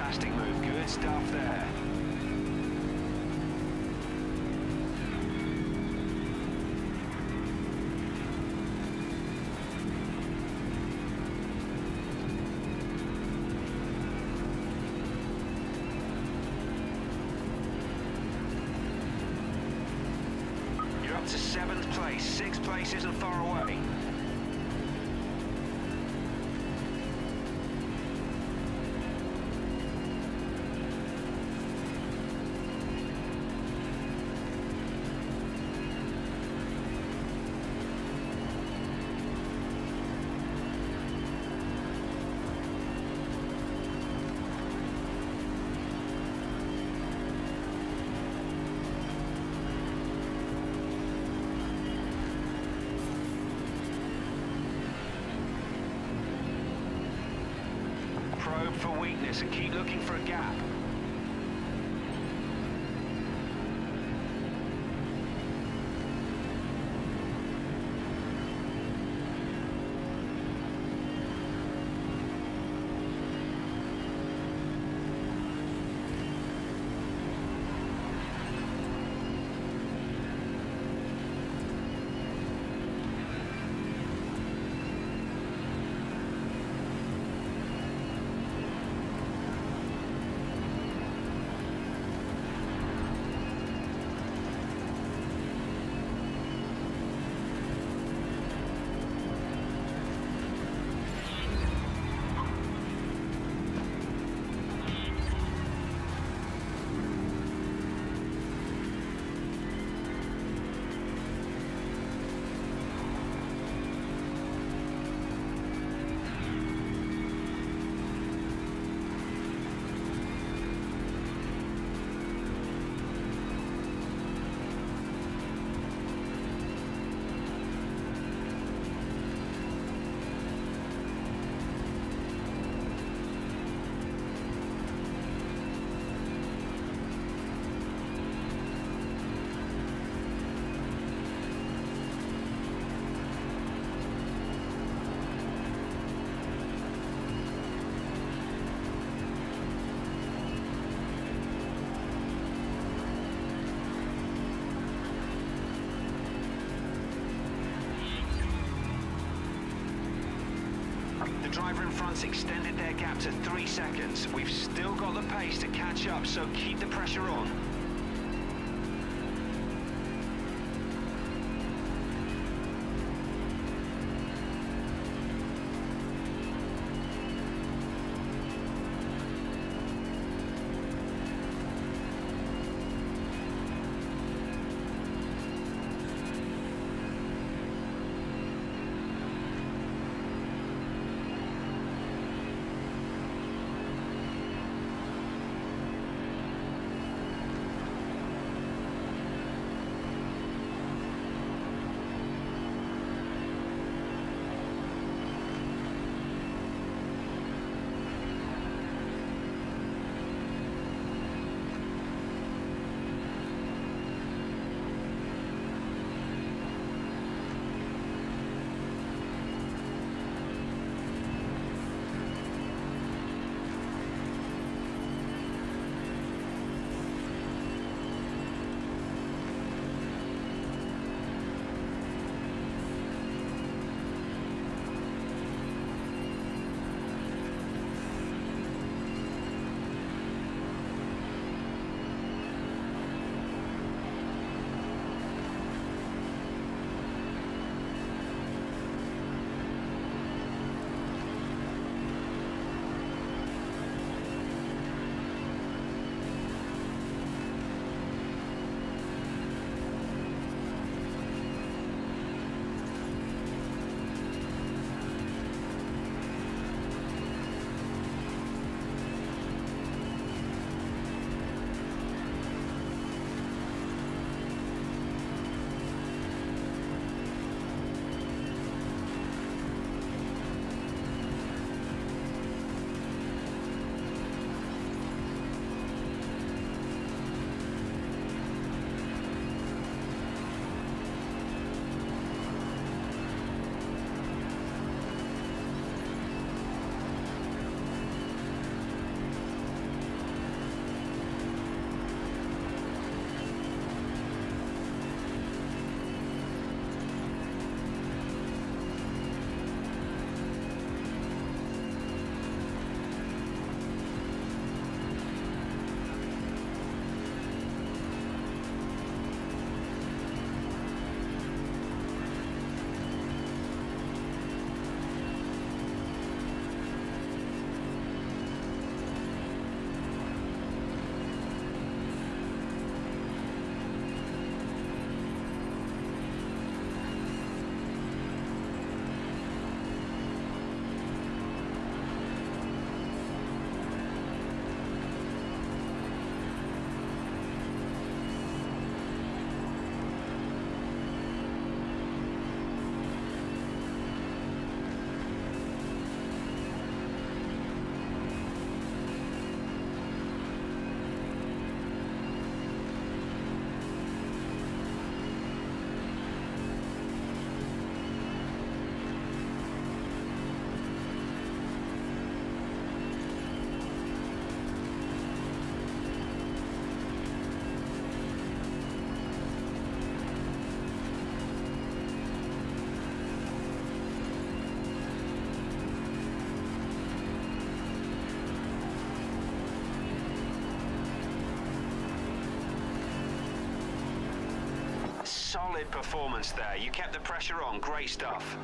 Fantastic move. Good stuff there. You're up to seventh place. Sixth place isn't far away. Weakness and keep looking for a gap. Driver in front's extended their gap to three seconds. We've still got the pace to catch up, so keep the pressure on. Solid performance there. You kept the pressure on. Great stuff.